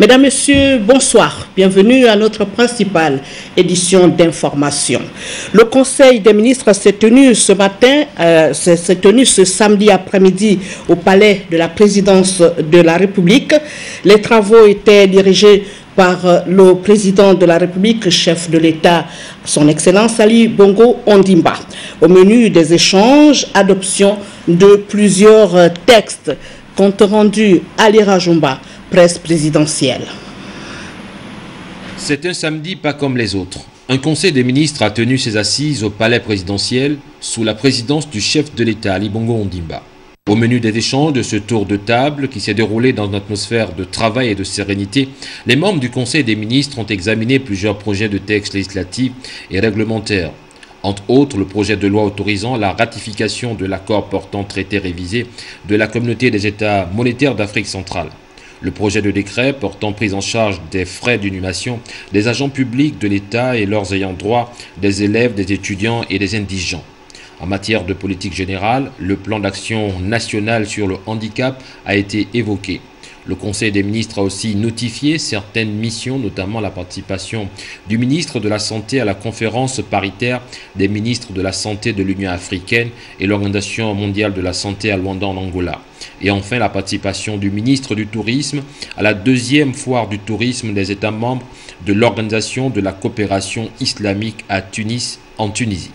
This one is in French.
Mesdames, Messieurs, bonsoir. Bienvenue à notre principale édition d'information. Le Conseil des ministres s'est tenu ce matin, euh, tenu ce samedi après-midi au palais de la présidence de la République. Les travaux étaient dirigés par euh, le président de la République, chef de l'État, son Excellence Ali Bongo Ondimba. Au menu des échanges, adoption de plusieurs euh, textes, compte rendu Ali Rajumba, presse présidentielle. C'est un samedi pas comme les autres. Un conseil des ministres a tenu ses assises au palais présidentiel sous la présidence du chef de l'État, Ali Bongo Ondimba. Au menu des échanges de ce tour de table qui s'est déroulé dans une atmosphère de travail et de sérénité, les membres du Conseil des ministres ont examiné plusieurs projets de textes législatifs et réglementaires. Entre autres, le projet de loi autorisant la ratification de l'accord portant traité révisé de la communauté des États monétaires d'Afrique centrale. Le projet de décret portant prise en charge des frais d'inhumation des agents publics de l'État et leurs ayants droit, des élèves, des étudiants et des indigents. En matière de politique générale, le plan d'action national sur le handicap a été évoqué. Le Conseil des ministres a aussi notifié certaines missions, notamment la participation du ministre de la Santé à la conférence paritaire des ministres de la Santé de l'Union africaine et l'Organisation mondiale de la santé à Luanda en Angola. Et enfin, la participation du ministre du Tourisme à la deuxième foire du tourisme des États membres de l'Organisation de la coopération islamique à Tunis, en Tunisie.